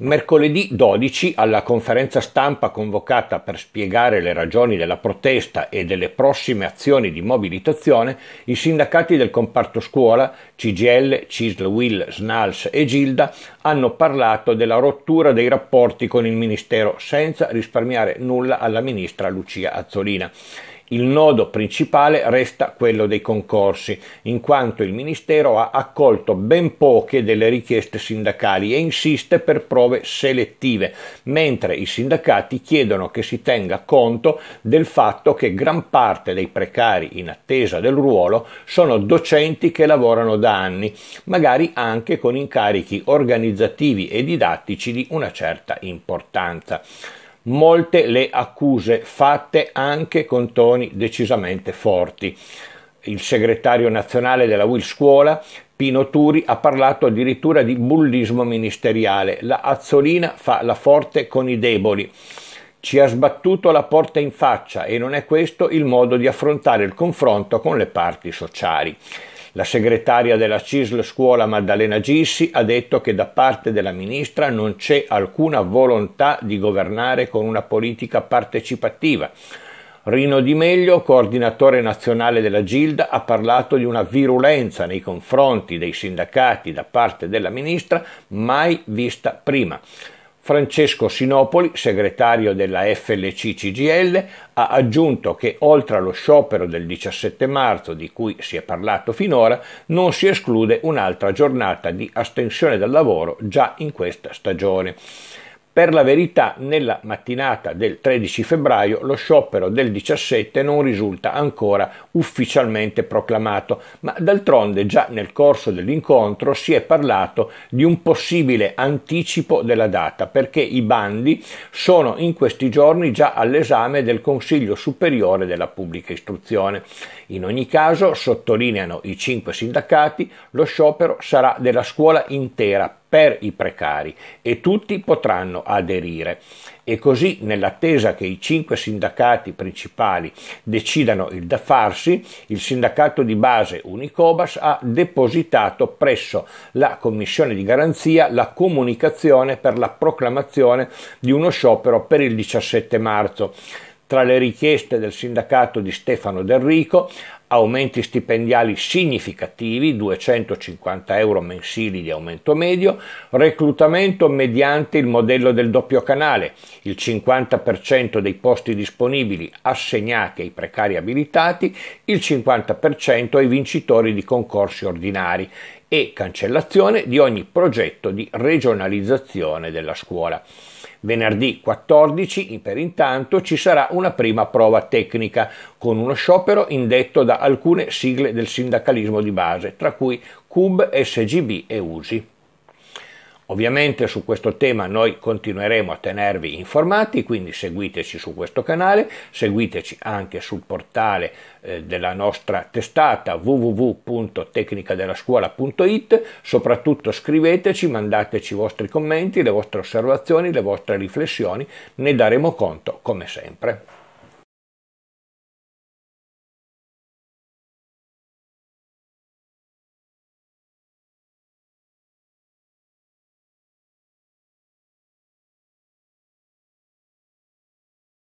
Mercoledì 12, alla conferenza stampa convocata per spiegare le ragioni della protesta e delle prossime azioni di mobilitazione, i sindacati del comparto scuola, CGL, CISL, WIL, SNALS e Gilda, hanno parlato della rottura dei rapporti con il Ministero senza risparmiare nulla alla ministra Lucia Azzolina. Il nodo principale resta quello dei concorsi, in quanto il Ministero ha accolto ben poche delle richieste sindacali e insiste per prove selettive, mentre i sindacati chiedono che si tenga conto del fatto che gran parte dei precari in attesa del ruolo sono docenti che lavorano da anni, magari anche con incarichi organizzativi e didattici di una certa importanza molte le accuse fatte anche con toni decisamente forti. Il segretario nazionale della Will Scuola, Pino Turi, ha parlato addirittura di bullismo ministeriale. La Azzolina fa la forte con i deboli. Ci ha sbattuto la porta in faccia e non è questo il modo di affrontare il confronto con le parti sociali. La segretaria della CISL Scuola Maddalena Gissi ha detto che da parte della ministra non c'è alcuna volontà di governare con una politica partecipativa. Rino Di Meglio, coordinatore nazionale della Gilda, ha parlato di una virulenza nei confronti dei sindacati da parte della ministra mai vista prima. Francesco Sinopoli, segretario della FLC CGL, ha aggiunto che oltre allo sciopero del 17 marzo di cui si è parlato finora, non si esclude un'altra giornata di astensione dal lavoro già in questa stagione. Per la verità, nella mattinata del 13 febbraio lo sciopero del 17 non risulta ancora ufficialmente proclamato, ma d'altronde già nel corso dell'incontro si è parlato di un possibile anticipo della data, perché i bandi sono in questi giorni già all'esame del Consiglio Superiore della Pubblica Istruzione. In ogni caso, sottolineano i cinque sindacati, lo sciopero sarà della scuola intera per i precari e tutti potranno aderire. E così, nell'attesa che i cinque sindacati principali decidano il da farsi, il sindacato di base Unicobas ha depositato presso la commissione di garanzia la comunicazione per la proclamazione di uno sciopero per il 17 marzo. Tra le richieste del sindacato di Stefano Del Rico aumenti stipendiali significativi, 250 euro mensili di aumento medio, reclutamento mediante il modello del doppio canale, il 50% dei posti disponibili assegnati ai precari abilitati, il 50% ai vincitori di concorsi ordinari e cancellazione di ogni progetto di regionalizzazione della scuola. Venerdì 14, per intanto, ci sarà una prima prova tecnica con uno sciopero indetto da alcune sigle del sindacalismo di base, tra cui CUB, SGB e USI. Ovviamente su questo tema noi continueremo a tenervi informati, quindi seguiteci su questo canale, seguiteci anche sul portale eh, della nostra testata www.tecnicadellascuola.it, soprattutto scriveteci, mandateci i vostri commenti, le vostre osservazioni, le vostre riflessioni, ne daremo conto come sempre.